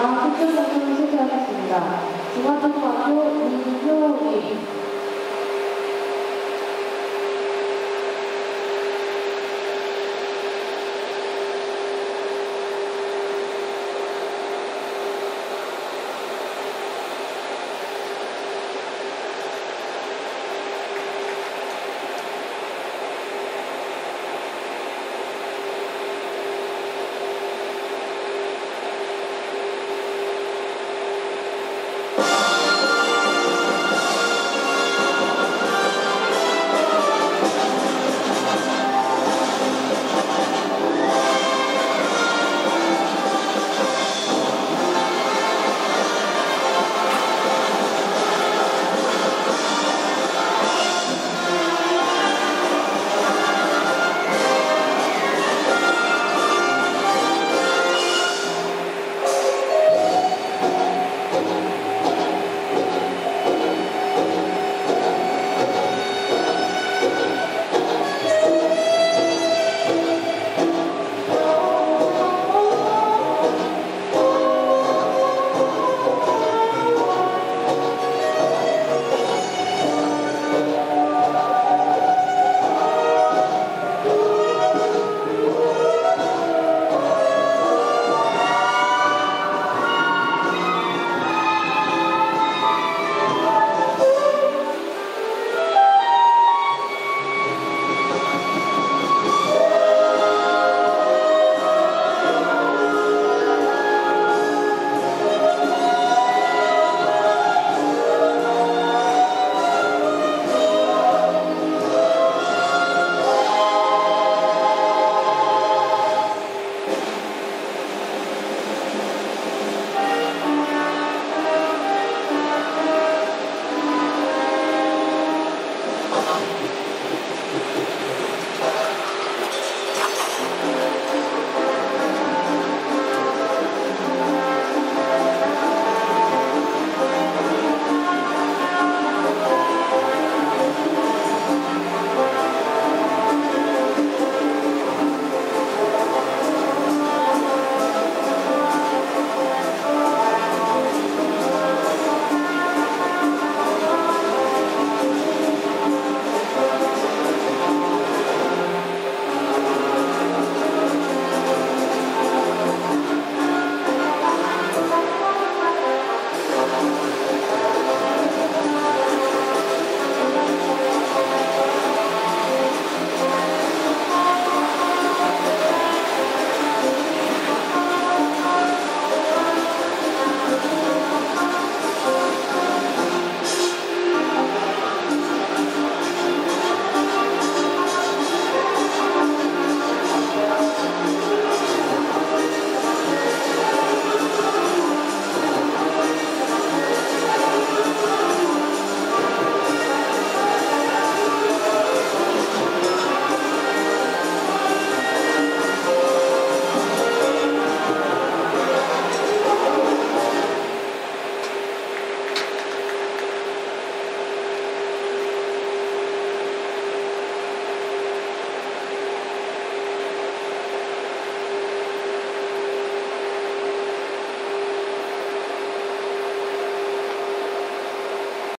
다음 특별 방송을 소개하겠습니다. 중앙정학교 이효희